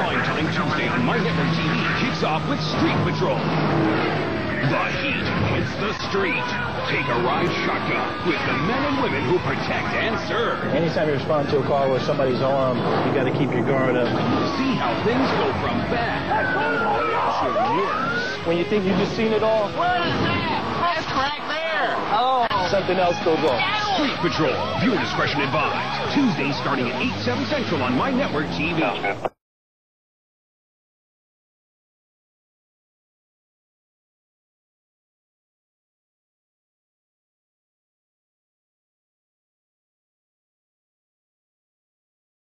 Prime Time Tuesday on My Network TV kicks off with Street Patrol. The heat hits the street. Take a ride shotgun with the men and women who protect and serve. Anytime you respond to a call where somebody's armed, you got to keep your guard up. See how things go from bad to worse. When you think you've just seen it all, What is that? That's right there. Oh. something else goes on. Street Patrol. Viewer discretion advised. Tuesday starting at 8, 7 central on My Network TV.